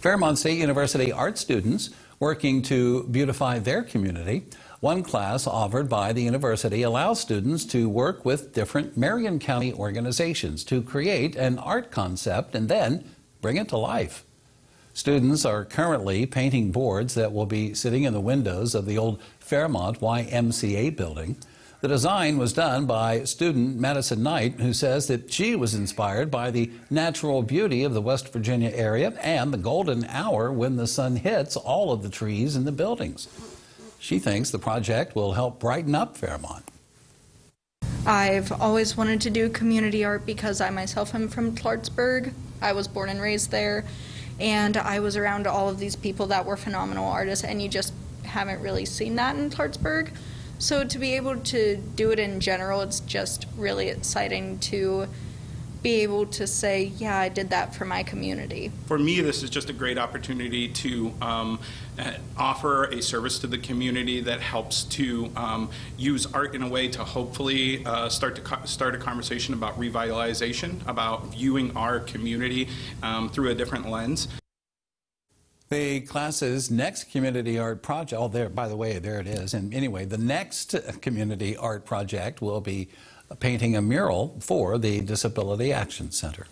Fairmont State University art students working to beautify their community. One class offered by the university allows students to work with different Marion County organizations to create an art concept and then bring it to life. Students are currently painting boards that will be sitting in the windows of the old Fairmont YMCA building. The design was done by student Madison Knight, who says that she was inspired by the natural beauty of the West Virginia area and the golden hour when the sun hits all of the trees in the buildings. She thinks the project will help brighten up Fairmont. I've always wanted to do community art because I myself am from Clarksburg. I was born and raised there, and I was around all of these people that were phenomenal artists, and you just haven't really seen that in Clarksburg. So to be able to do it in general, it's just really exciting to be able to say, yeah, I did that for my community. For me, this is just a great opportunity to um, uh, offer a service to the community that helps to um, use art in a way to hopefully uh, start to start a conversation about revitalization, about viewing our community um, through a different lens. The class's next community art project, oh, there, by the way, there it is. And anyway, the next community art project will be painting a mural for the Disability Action Center.